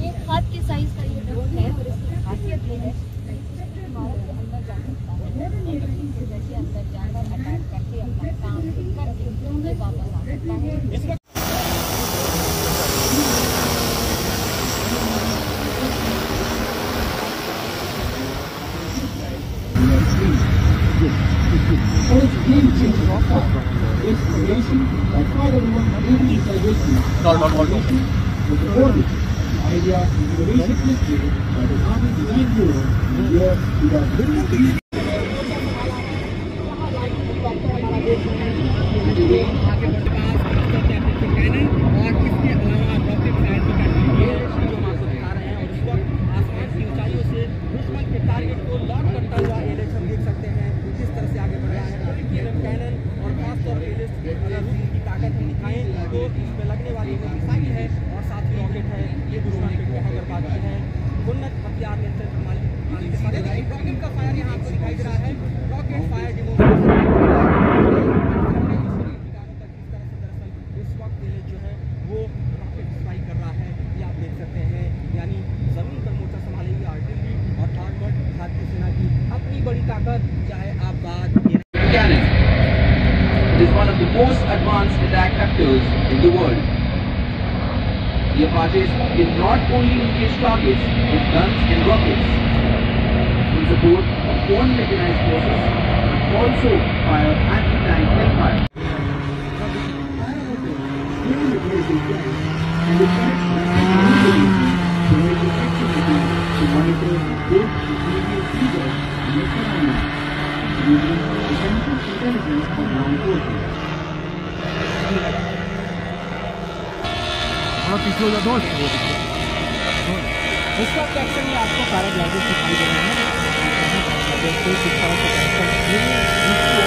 एक हाथ के साइज़ का ये ड्रोन है और इसकी खासियत ये है इमारत के अंदर जा सकता है अंदर जाकर अटैक करके अपना काम करके वापस आ सकता है the first that is creation, that's why the word creation is diversity. No, no, the orbit, we the Thank you. Year 2015. लगने वाली वो मिसाइल है और साथ ही रॉकेट है, ये दुश्मन पे अगर बात की है उन्नत हथियार नियंत्रण प्रणाली के साथ रॉकेट का फायर यहाँ आपको दिखाई दे रहा है रॉकेट फायर की अपनी बड़ी ताकत, चाहे आप बात. Is one of the most advanced attack vectors in the world. The Apaches can not only engage targets with guns and rockets in support of foreign mechanized forces, but also fire anti-tank hellfire. and the to monitor both the behavior feedback and phenomena using essential intelligence for ground forces. इसका caption ये आपको paraglider दिखाई दे रहा है जैसे किस तरह से कैप्शन ये इसकी